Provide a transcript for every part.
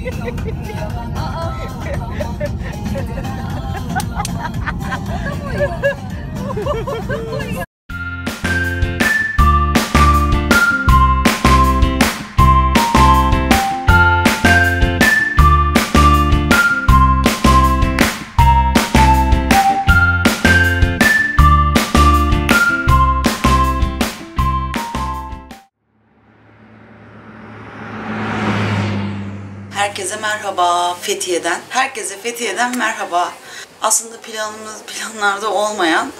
Oo. Ano mo yun? Merhaba Fethiye'den. Herkese Fethiye'den merhaba. Aslında planımız planlarda olmayan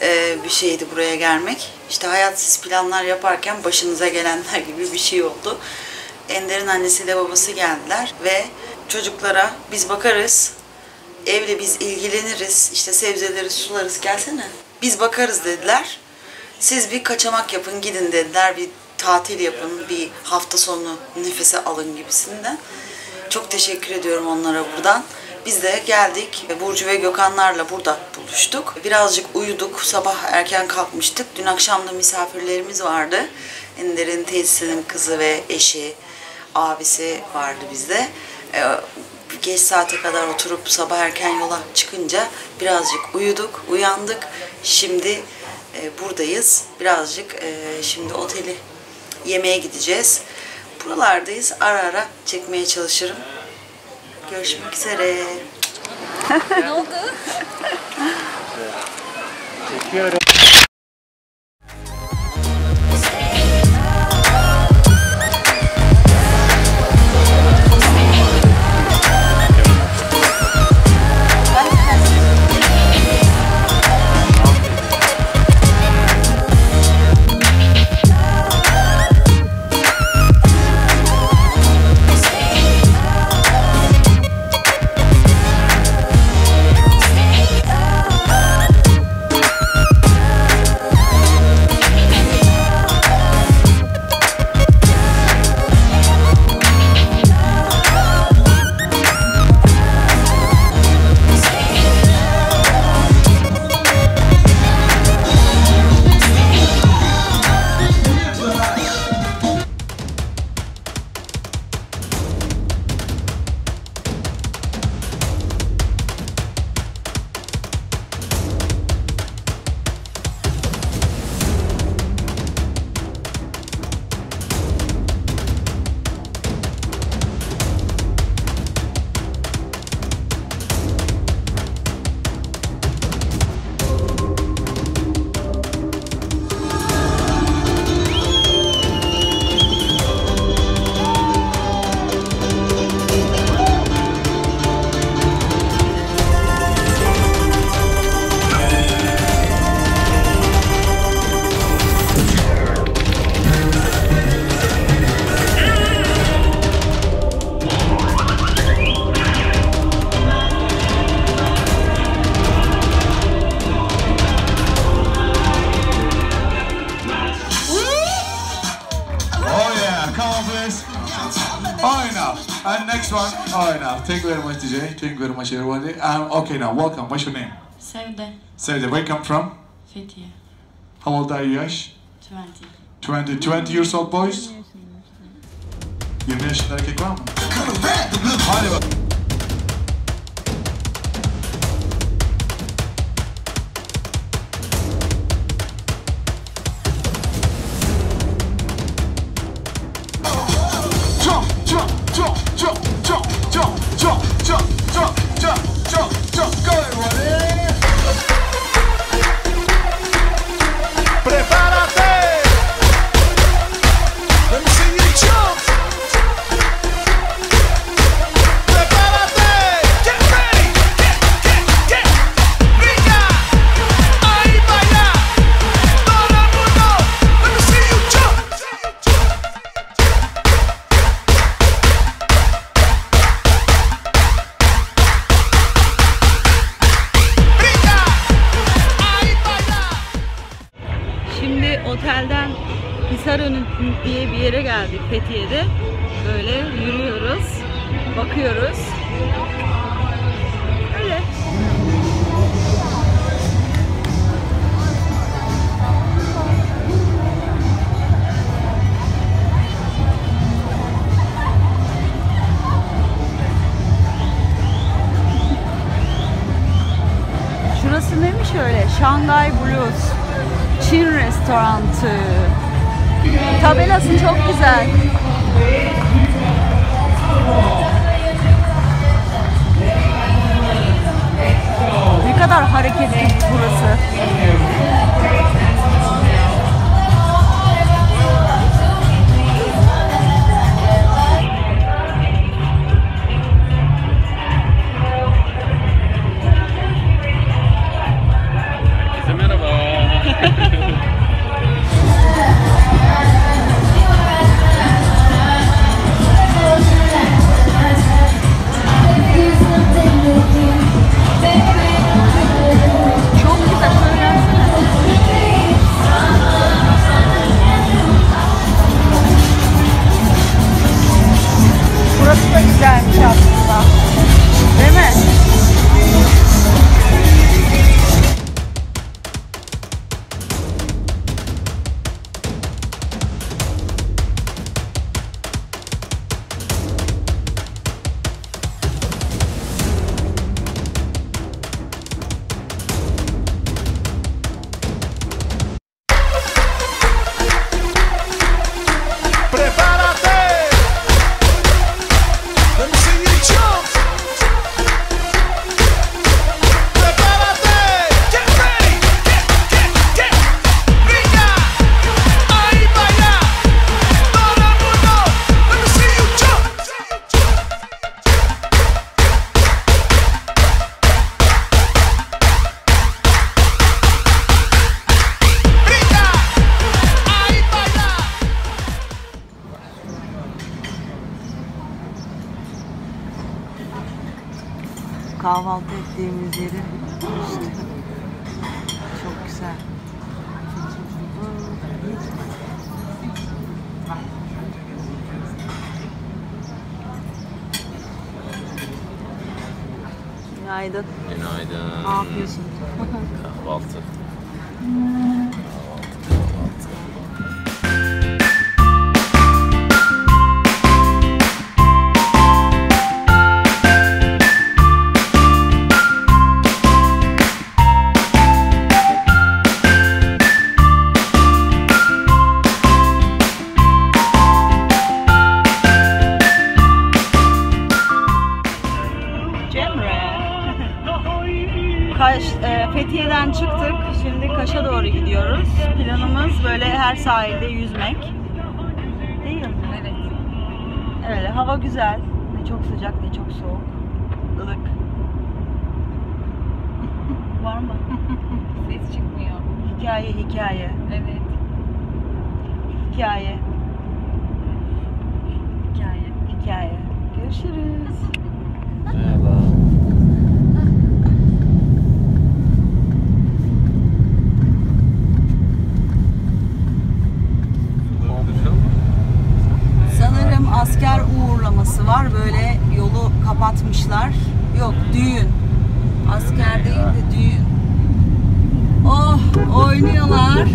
e, bir şeydi buraya gelmek. İşte hayatsız planlar yaparken başınıza gelenler gibi bir şey oldu. Ender'in annesiyle babası geldiler ve çocuklara biz bakarız, evle biz ilgileniriz, işte sebzeleri sularız gelsene. Biz bakarız dediler. Siz bir kaçamak yapın gidin dediler. Bir tatil yapın, bir hafta sonu nefese alın gibisinden. Çok teşekkür ediyorum onlara buradan. Biz de geldik. Burcu ve Gökhanlarla burada buluştuk. Birazcık uyuduk. Sabah erken kalkmıştık. Dün akşam da misafirlerimiz vardı. Ender'in teyzesinin kızı ve eşi, abisi vardı bizde. Ee, geç saate kadar oturup sabah erken yola çıkınca birazcık uyuduk, uyandık. Şimdi e, buradayız. Birazcık e, şimdi oteli yemeğe gideceğiz. Buralardayız. Ara ara çekmeye çalışırım. Görüşmek üzere. Ne oldu? Oh thank you very much DJ, thank you very much everybody. Um, okay now, welcome, what's your name? Sevde. Sevde, where you come from? Fethiye. How old are you yaş? 20. 20, 20 years old boys? 20 yaşında erkek var mı? Hadi bak. diye bir yere geldik Fethiye'de. Böyle yürüyoruz, bakıyoruz. Öyle. Şurası neymiş öyle? Şangay Blues Çin restoranı. Tabelası çok güzel. Ne kadar hareketli burası. Kahvaltı ettiğimiz yeri işte. Çok güzel. Günaydın. Günaydın. Ne yapıyorsun? Kahvaltı. sahilde yüzmek. Değil mi? Evet. Evet, hava güzel. Ne çok sıcak ne çok soğuk. Ilık. Var mı? Ses çıkmıyor. Hikaye hikaye. Evet. Hikaye Hikaye. hikaye. Görüşürüz. Merhaba. Sanırım asker uğurlaması var. Böyle yolu kapatmışlar. Yok düğün. Asker değil de düğün. Oh oynuyorlar.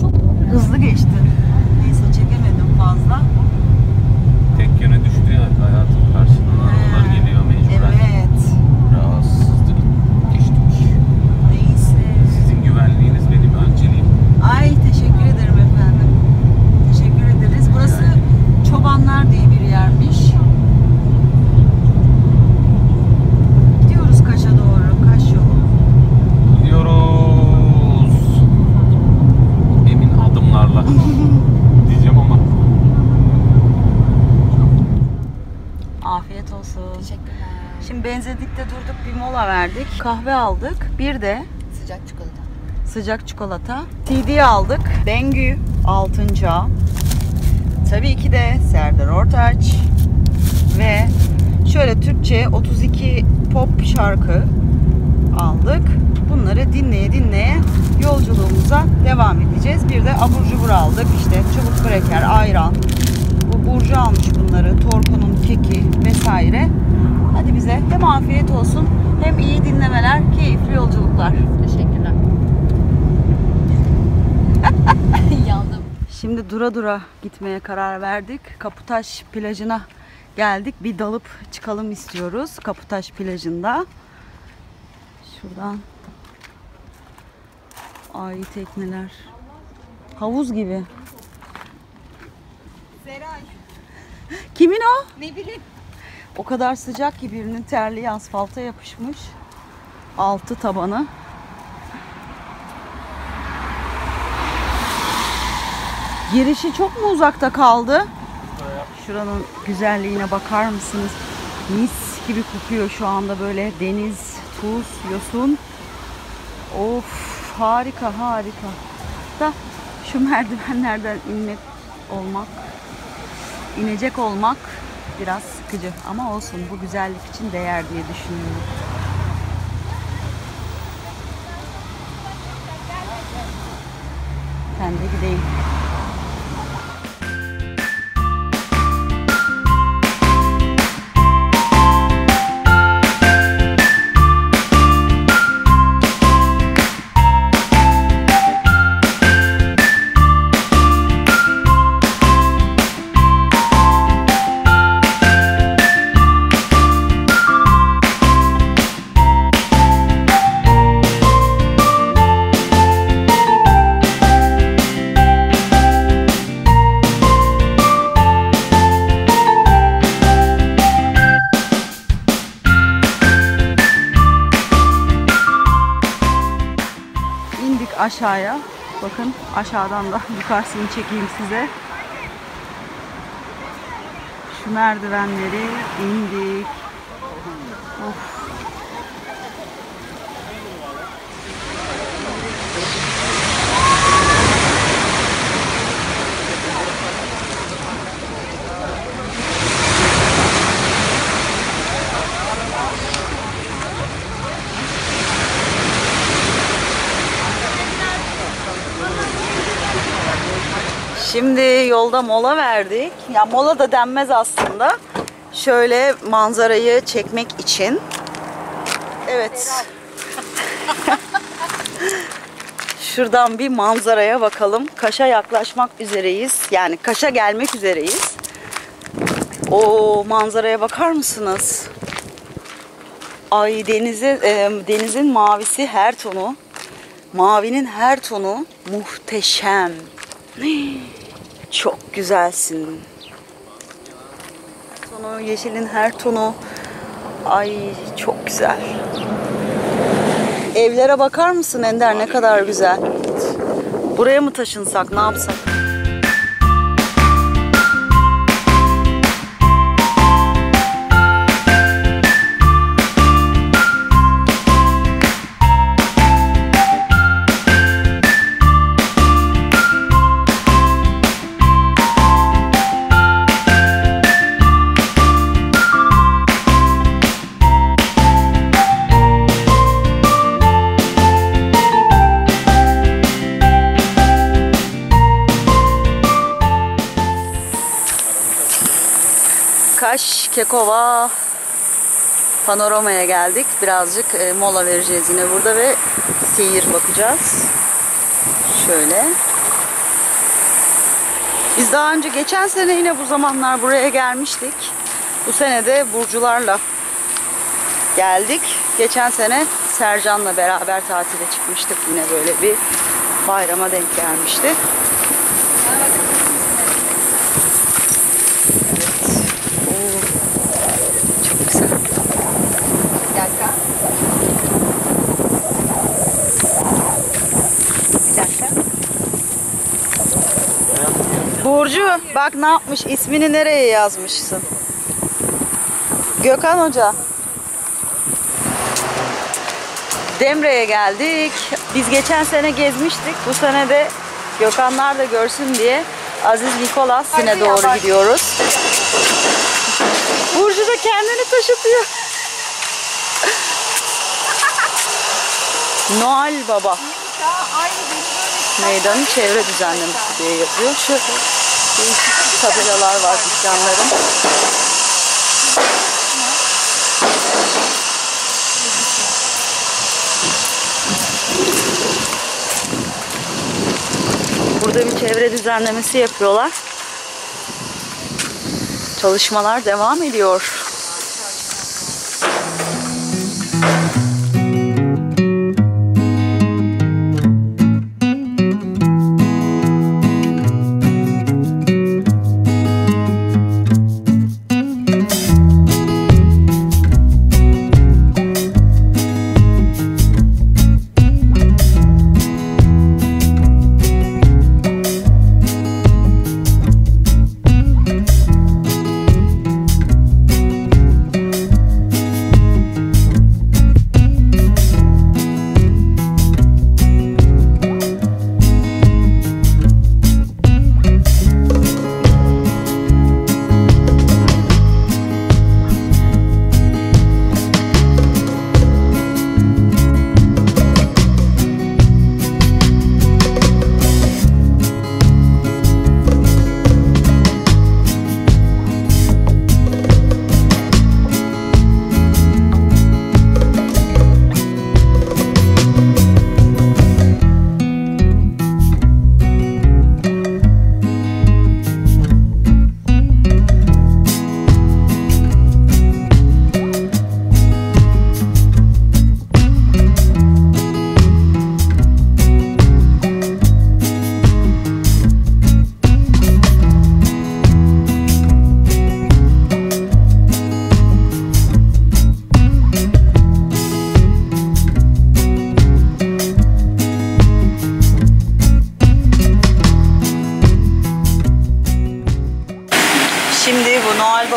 Çok hızlı geçti. Neyse çekemedim fazla. Tek yöne düştü ya hayatım karşına arabalar He, geliyor mecburen. Evet. Rahatsızlık geçtik. Neyse. Sizin güvenliğiniz benim önceliğim. Ay teşekkür ederim efendim. Teşekkür ederiz. Burası Çobanlar diye bir yermiş. Gidiyoruz Kaş'a doğru. Kaş yolu. Gidiyoruz. Emin adımlarla. Diyeceğim ama. Afiyet olsun. Teşekkürler. Şimdi benzinlikte durduk bir mola verdik. Kahve aldık. Bir de Sıcak çikolata. sıcak çikolata. CD aldık. Bengü Altıncı. Tabii ki de Serdar Ortaç. Ve şöyle Türkçe 32 pop şarkı aldık. Bunları dinleye dinleye yolculuğumuza devam edeceğiz. Bir de abur cubur aldık. İşte çubuk kreker, ayran. Bu Burcu almış bunları. Torku'nun keki vesaire. Hadi bize hem afiyet olsun hem iyi dinlemeler, keyifli yolculuklar. Teşekkürler. Yandım. Şimdi dura dura gitmeye karar verdik. Kaputaş plajına geldik. Bir dalıp çıkalım istiyoruz Kaputaş plajında. Şuradan. Ay tekneler. Havuz gibi. Seray. Kimin o? Ne bileyim. O kadar sıcak ki birinin terliği asfalta yapışmış. Altı tabanı. Girişi çok mu uzakta kaldı? Şuranın güzelliğine bakar mısınız? Mis gibi kokuyor şu anda böyle deniz, tuz, yosun. Of harika harika. Da şu merdivenlerden inmek olmak, inecek olmak biraz sıkıcı ama olsun bu güzellik için değer diye düşünüyorum. Ben de gideyim. Aşağıya. Bakın aşağıdan da yukarısını çekeyim size. Şu merdivenleri indik. Of. Şimdi yolda mola verdik. Ya mola da denmez aslında. Şöyle manzarayı çekmek için. Evet. Şuradan bir manzaraya bakalım. Kaş'a yaklaşmak üzereyiz. Yani Kaş'a gelmek üzereyiz. O manzaraya bakar mısınız? Ay denize, e, denizin mavisi her tonu. Mavinin her tonu muhteşem. Çok güzelsin. Tonu, yeşilin her tonu. Ay çok güzel. Evlere bakar mısın Ender ne kadar güzel. Buraya mı taşınsak ne yapsak? Kaş, Kekova, Panorama'ya geldik. Birazcık e, mola vereceğiz yine burada ve seyir bakacağız. Şöyle. Biz daha önce geçen sene yine bu zamanlar buraya gelmiştik. Bu sene de Burcularla geldik. Geçen sene Sercan'la beraber tatile çıkmıştık. Yine böyle bir bayrama denk gelmişti. Oo, çok güzel. Bir dakika. Bir dakika. Burcu bak ne yapmış ismini nereye yazmışsın? Gökhan Hoca. Demre'ye geldik. Biz geçen sene gezmiştik. Bu sene de Gökhanlar da görsün diye Aziz Nikolas yine doğru gidiyoruz. Burcu da kendini taşıtıyor. Noel Baba. Meydanın çevre düzenlemesi diye yazıyor. Şöyle değişik tabelalar var dükkanların. Burada bir çevre düzenlemesi yapıyorlar. Çalışmalar devam ediyor.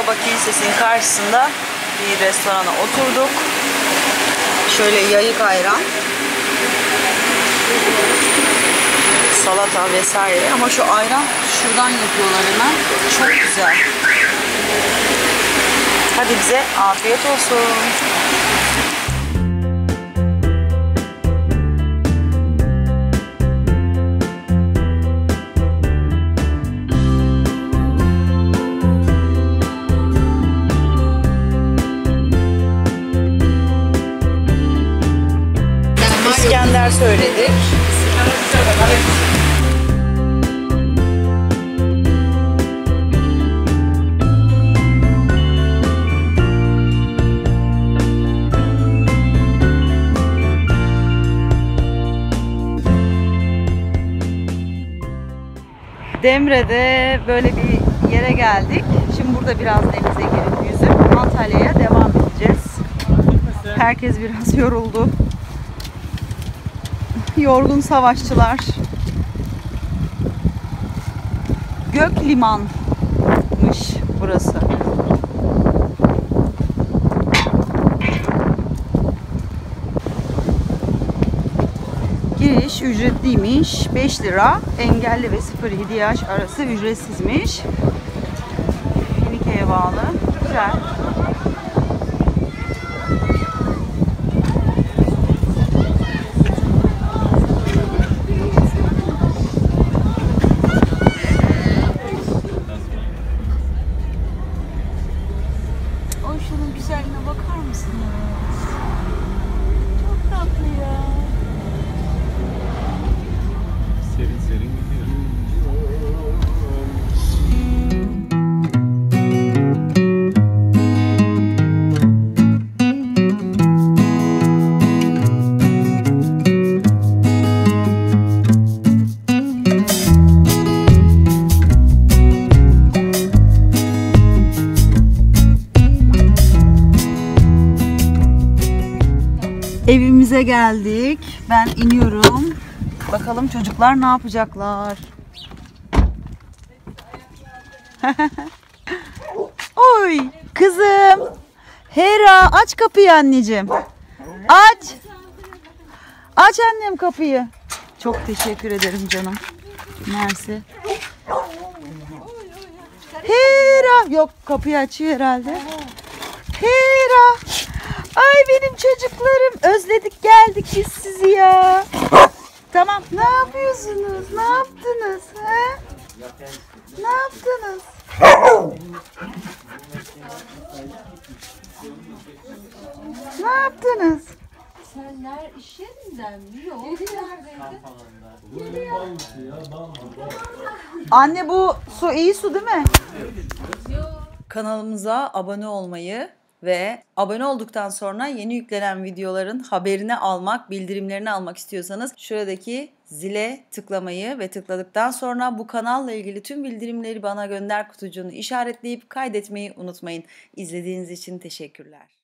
Baba Kilisesi'nin karşısında bir restorana oturduk. Şöyle yayık ayran. Salata vesaire. Ama şu ayran şuradan yapıyorlar hemen. Çok güzel. Hadi bize afiyet olsun. İskender söyledik. Demre'de böyle bir yere geldik. Şimdi burada biraz denize girip yüzüp Antalya'ya devam edeceğiz. Herkes biraz yoruldu. Yorgun savaşçılar. Gök limanmış burası. Giriş ücretliymiş. 5 lira. Engelli ve 0-7 yaş arası ücretsizmiş. Finike'ye bağlı. Güzel. Evimize geldik. Ben iniyorum. Bakalım çocuklar ne yapacaklar. Oy kızım. Hera aç kapıyı anneciğim. Aç. Aç annem kapıyı. Çok teşekkür ederim canım. Mersi. Hera. Yok kapıyı açıyor herhalde. Hera. Ay benim çocuklarım. Özledik geldik biz sizi ya. Tamam. Ne yapıyorsunuz? Ne yaptınız? He? Ne yaptınız? Ne yaptınız? Senler iş yerinden mi? Yok. Anne bu su iyi su değil mi? Kanalımıza abone olmayı ve abone olduktan sonra yeni yüklenen videoların haberini almak, bildirimlerini almak istiyorsanız şuradaki zile tıklamayı ve tıkladıktan sonra bu kanalla ilgili tüm bildirimleri bana gönder kutucuğunu işaretleyip kaydetmeyi unutmayın. İzlediğiniz için teşekkürler.